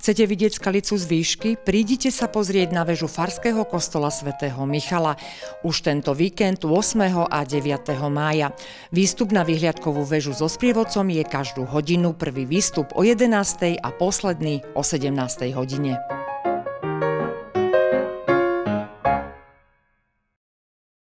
Chcete vidieť skalicu z výšky? Prídite sa pozrieť na väžu Farského kostola svätého Michala už tento víkend 8. a 9. mája. Výstup na vyhliadkovú väžu so sprievodcom je každú hodinu, prvý výstup o 11. a posledný o 17. hodine.